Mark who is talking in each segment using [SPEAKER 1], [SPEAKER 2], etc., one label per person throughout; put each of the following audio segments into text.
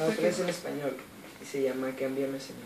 [SPEAKER 1] La otra es en español y se llama Cámbiame Señor.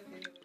[SPEAKER 1] good.